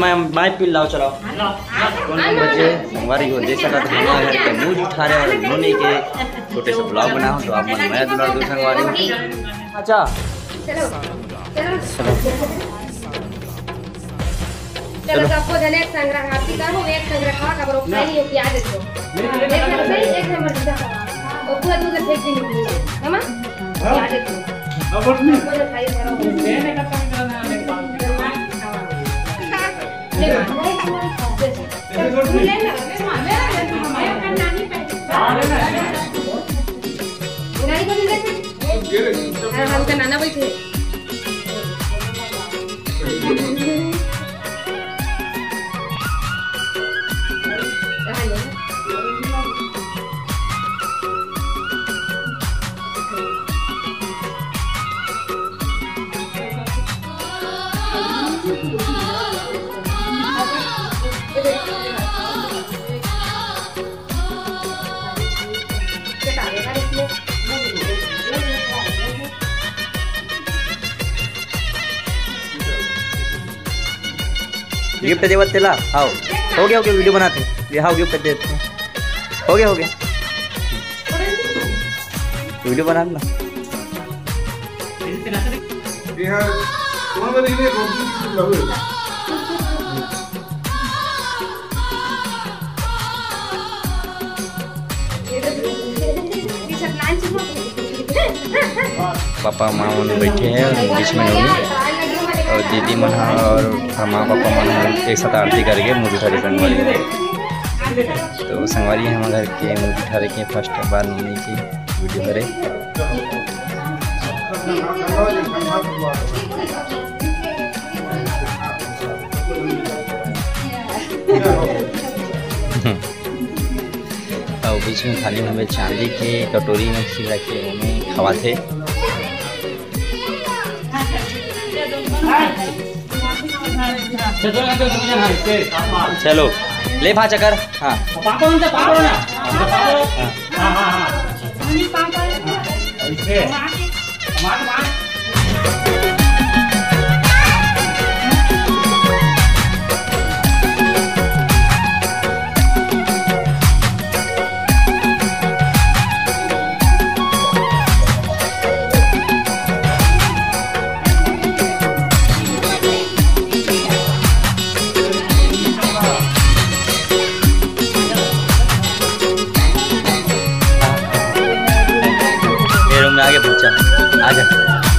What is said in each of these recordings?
मैं मैं पी लाओ चलाओ। बच्चे संगवारी को देख सका हमारे घर के मुँह उठा रहे और नोनी के छोटे से ब्लॉग बनाओ तो आप मन मैं दुलार दो संगवारी अच्छा। चलो। चलो। सबको जने एक संग्रह हाथी का हो एक संग्रह खा का बरो खाई हो प्याज दो एक नंबर सही एक नंबर सीधा और पूरा दूध फेंक दी नहीं मामा प्याज दो अब नहीं सबको जो खाई करो मैंने कब ले अरे हम का नाना बैठे रहा गिफ्ट देवत तेला आओ हो गया हो गया वीडियो बनाते. ये हाँ गिफ्ट देते. हैं। हो गया हो गया. वीडियो बना ना. लागू पापा माँ बैठे हैं बीच में दीदी मन हा और हम माँ पापा मन हा, एक साथ आरती करके मुझे उठा संगवारी तो संगवारी हम घर के, मुझे उठा के फ़र्स्ट बार नोनी की वीडियो करे। और बीच में खाली हमें चांदी के कटोरी में खीर रखे उन्हें खवाते। चलो ले भा चकर हाँ। पापा आगे पहुँचा। आ जा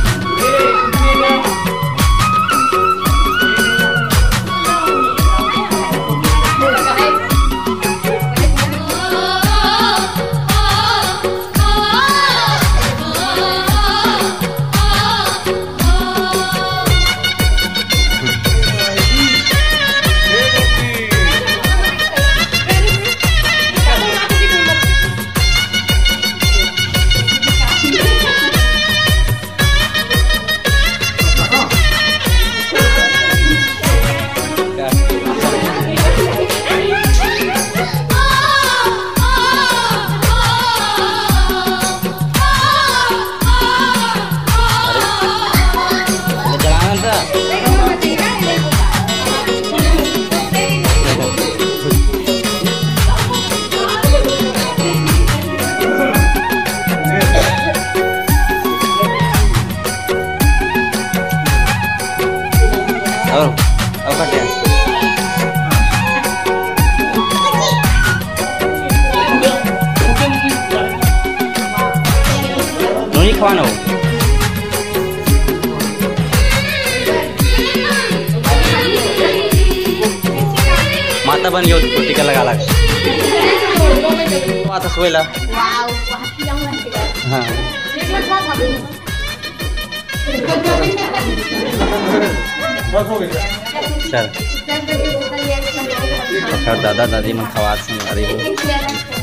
हो माता बन गयो तो टीका लगा लगा। माता सोयला हाँ। बस हो गया चल। दादा दादी मन खवात संग अरे हो।